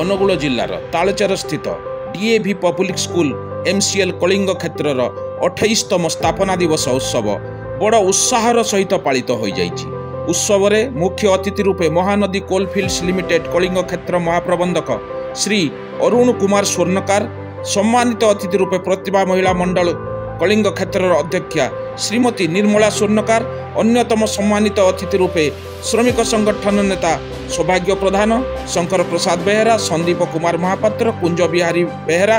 ଅନୁଗୁଳ ଜିଲ୍ଲାର ତାଳଚେର ସ୍ଥିତ DAV public school MCL Kalinga କ୍ଷେତ୍ରର ଅଠେଇଶତମ ସ୍ଥାପନା ଦିବସ ଉତ୍ସବ ବଡ଼ ଉତ୍ସାହର ସହିତ ପାଳିତ ହୋଇଯାଇଛି। ଉତ୍ସବରେ ମୁଖ୍ୟ ଅତିଥି ରୂପେ ମହାନଦୀ କୋଲଫିଲ୍ଡସ୍ ଲିମିଟେଡ୍ କଳିଙ୍ଗ କ୍ଷେତ୍ର ମହାପ୍ରବନ୍ଧକ ଶ୍ରୀ ଅରୁଣ କୁମାର ସ୍ୱର୍ଣ୍ଣକାର ସମ୍ମାନିତ ଅତିଥି ରୂପେ ପ୍ରତିଭା ମହିଳା ମଣ୍ଡଳ କଳିଙ୍ଗ କ୍ଷେତ୍ରର ଅଧ୍ୟକ୍ଷା ଶ୍ରୀମତୀ ନିର୍ମଳା ସ୍ୱର୍ଣ୍ଣକାର ଅନ୍ୟତମ ସମ୍ମାନିତ ଅତିଥି ରୂପେ ଶ୍ରମିକ ସଂଗଠନ ନେତା ସୌଭାଗ୍ୟ ପ୍ରଧାନ ଶଙ୍କର ପ୍ରସାଦ ବେହେରା ସନ୍ଦୀପ କୁମାର ମହାପାତ୍ର କୁଞ୍ଜ ବିହାରୀ ବେହେରା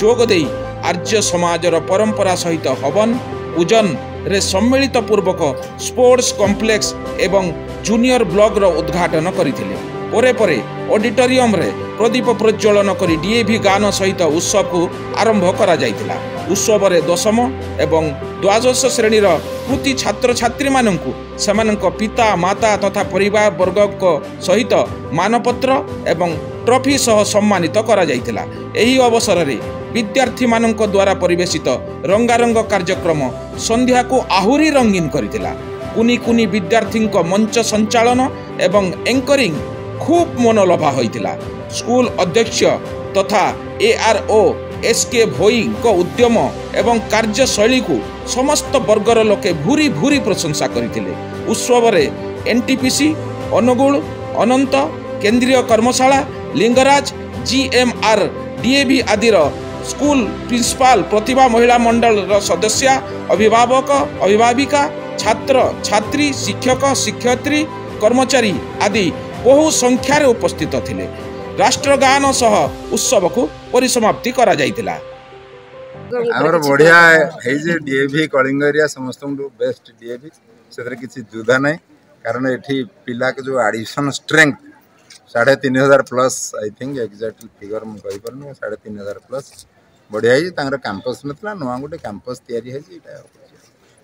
ଯୋଗ ଦେଇ ଆର୍ଯ୍ୟ ସମାଜର ପରମ୍ପରା ସହିତ ହବନ ପୂଜନରେ ସମ୍ମିଳିତ ପୂର୍ବକ ସ୍ପୋର୍ଟସ୍ କମ୍ପ୍ଲେକ୍ସ ଏବଂ ଜୁନିୟର ବ୍ଲକର ଉଦ୍ଘାଟନ କରିଥିଲେ। ପରେ ପରେ ଅଡିଟୋରିୟମରେ ପ୍ରଦୀପ ପ୍ରଜ୍ୱଳନ କରି ଡିଏଭି ଗାନ ସହିତ ଉତ୍ସବକୁ ଆରମ୍ଭ କରାଯାଇଥିଲା। ଉତ୍ସବରେ ଦଶମ ଏବଂ ଦ୍ୱାଦଶ ଶ୍ରେଣୀର କୃତି ଛାତ୍ରଛାତ୍ରୀମାନଙ୍କୁ ସେମାନଙ୍କ ପିତା ମାତା ତଥା ପରିବାର ବର୍ଗଙ୍କ ସହିତ ମାନପତ୍ର ଏବଂ ଟ୍ରଫି ସହ ସମ୍ମାନିତ କରାଯାଇଥିଲା। ଏହି ଅବସରରେ ବିଦ୍ୟାର୍ଥୀମାନଙ୍କ ଦ୍ୱାରା ପରିବେଶିତ ରଙ୍ଗାରଙ୍ଗ କାର୍ଯ୍ୟକ୍ରମ ସନ୍ଧ୍ୟାକୁ ଆହୁରି ରଙ୍ଗୀନ କରିଥିଲା। କୁନି କୁନି ବିଦ୍ୟାର୍ଥୀଙ୍କ ମଞ୍ଚ ସଞ୍ଚାଳନ ଏବଂ ଏଙ୍କରିଂ ଖୁବ୍ ମନଲୋଭା ହୋଇଥିଲା ସ୍କୁଲ ଅଧ୍ୟକ୍ଷ ତଥା ଏଆର୍ଓ ଏସ୍ କେ ଭୋଇଙ୍କ ଉଦ୍ୟମ ଏବଂ କାର୍ଯ୍ୟଶୈଳୀକୁ ସମସ୍ତ ବର୍ଗର ଲୋକେ ଭୁରି ଭୁରି ପ୍ରଶଂସା କରିଥିଲେ ଉତ୍ସବରେ ଏନ୍ଟିପିସି ଅନୁଗୁଳ ଅନନ୍ତ କେନ୍ଦ୍ରୀୟ କର୍ମଶାଳା ଲିଙ୍ଗରାଜ ଜିଏମ୍ଆର୍ ଡିଏଭି ଆଦିର ସ୍କୁଲ ପ୍ରିନ୍ସିପାଲ ପ୍ରତିଭା ମହିଳା ମଣ୍ଡଳର ସଦସ୍ୟା ଅଭିଭାବକ ଅଭିଭାବିକା ଛାତ୍ର ଛାତ୍ରୀ ଶିକ୍ଷକ ଶିକ୍ଷୟିତ୍ରୀ କର୍ମଚାରୀ ଆଦି ବହୁ ସଂଖ୍ୟାରେ ଉପସ୍ଥିତ ଥିଲେ ରାଷ୍ଟ୍ରଗାନ ସହ ଉତ୍ସବକୁ ପରିସମାପ୍ତି କରାଯାଇଥିଲା ଆମର ବଢ଼ିଆ ହେଇଛି ଡିଏଭି କଳିଙ୍ଗ ଏରିଆ ସମସ୍ତଙ୍କଠୁ ବେଷ୍ଟ ଡିଏଭି ସେଥିରେ କିଛି ଦ୍ୱିଧା ନାହିଁ କାରଣ ଏଠି ପିଲାକୁ ଯେଉଁ ଆଡ଼ିସନ୍ ଷ୍ଟ୍ରେଙ୍ଗଥ ସାଢ଼େ ତିନି ହଜାର plus I think exactly figure ମୁଁ କହିପାରୁନି ସାଢ଼େ ତିନି ହଜାର ପ୍ଲସ୍ ବଢ଼ିଆ ହେଇଛି ତାଙ୍କର କ୍ୟାମ୍ପସ୍ ନଥିଲା ନୂଆ ଗୋଟେ କ୍ୟାମ୍ପସ୍ ତିଆରି ହେଇଛି ଏଇଟା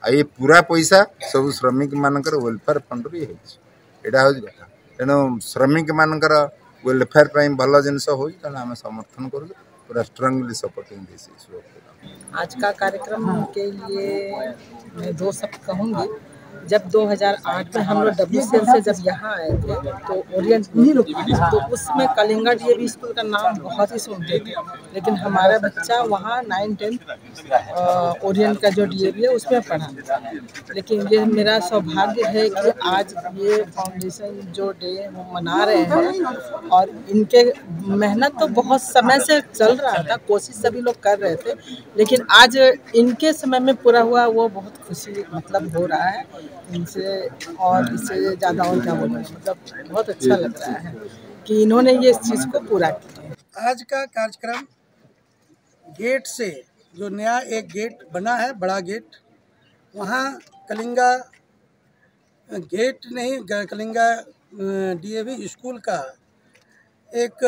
ଆଉ ଏ ପୁରା ପଇସା ସବୁ ଶ୍ରମିକମାନଙ୍କର ୱେଲଫେୟାର ଫଣ୍ଡରୁ ହେଇଛି। ଏଇଟା ହେଉଛି କଥା। ତେଣୁ ଶ୍ରମିକମାନଙ୍କର ୱେଲଫେୟାର ପାଇଁ ଭଲ ଜିନିଷ ହେଉଛି ତେଣୁ ଆମେ ସମର୍ଥନ କରୁଛୁ पूरा स्ट्रांगली सपोर्टिंग दिस इशू आज का कार्यक्रम के लिए मैं दो शब्द कहूँगी जब 2008 में हम लोग डब्ल्यू सी से जब यहाँ आए थे तो ओरियंट तो उसमें कलिंगा डी स्कूल का नाम बहुत ही सुनते थे। लेकिन हमारा बच्चा वहाँ नाइन टेंथ ओरियंट का जो डी है उसमें पढ़ा। लेकिन ये मेरा सौभाग्य है कि आज ये फाउंडेशन जो डे वो मना रहे हैं और इनके मेहनत तो बहुत समय से चल रहा था कोशिश सभी लोग कर रहे थे लेकिन आज इनके समय में पूरा हुआ वो बहुत खुशी मतलब हो रहा है। इनसे और इससे ज़्यादा और क्या बोलूँ मतलब बहुत अच्छा लग रहा है कि इन्होंने ये इस चीज़ को पूरा किया। आज का कार्यक्रम गेट से जो नया एक गेट बना है बड़ा गेट वहाँ कलिंगा गेट नहीं कलिंगा डीएवी स्कूल का एक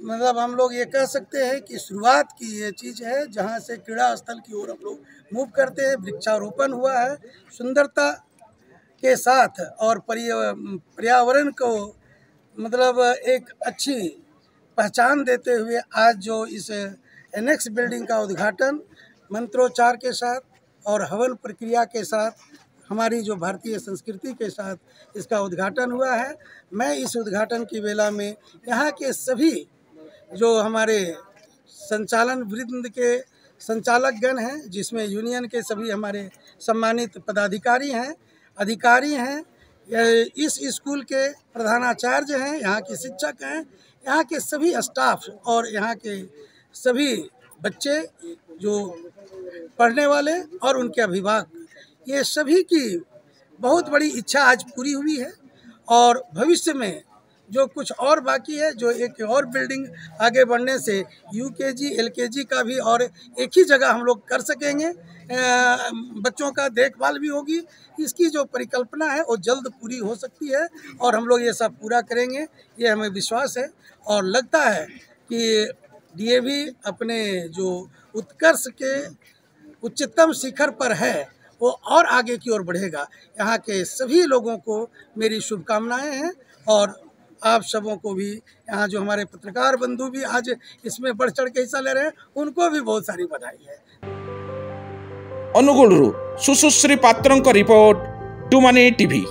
मतलब हम लोग ये कह सकते हैं कि शुरुआत की ये चीज़ है, जहाँ से क्रीड़ा स्थल की ओर हम लोग मूव करते हैं। वृक्षारोपण हुआ है। सुंदरता के साथ और पर्यावरण को मतलब एक अच्छी पहचान देते हुए आज जो इस एनेक्स बिल्डिंग का उद्घाटन मंत्रोच्चार के साथ और हवन प्रक्रिया के साथ, हमारी जो भारतीय संस्कृति के साथ इसका उद्घाटन हुआ है। मैं इस उद्घाटन की वेला में यहाँ के सभी जो हमारे संचालन वृंद के संचालक गण हैं, जिसमें यूनियन के सभी हमारे सम्मानित पदाधिकारी हैं, अधिकारी हैं इस स्कूल के प्रधानाचार्य हैं, यहाँ के शिक्षक हैं, यहाँ के सभी स्टाफ और यहाँ के सभी बच्चे जो पढ़ने वाले और उनके अभिभावक, ये सभी की बहुत बड़ी इच्छा आज पूरी हुई है और भविष्य में जो कुछ और बाकी है, जो एक और बिल्डिंग आगे बढ़ने से यूकेजी एलकेजी का भी और एक ही जगह हम लोग कर सकेंगे। बच्चों का देखभाल भी होगी। इसकी जो परिकल्पना है, वो जल्द पूरी हो सकती है और हम लोग ये सब पूरा करेंगे। ये हमें विश्वास है और लगता है कि डीएवी अपने जो उत्कर्ष के उच्चतम शिखर पर है, वो और आगे की ओर बढ़ेगा। यहाँ के सभी लोगों को मेरी शुभकामनाएँ हैं और आप सबों को भी, यहाँ जो हमारे पत्रकार बंधु भी आज इसमें बढ़ चढ़ के हिस्सा ले रहे हैं, उनको भी बहुत सारी बधाई है। अनुगुल सुश्री पात्र रिपोर्ट टू मनी टीवी।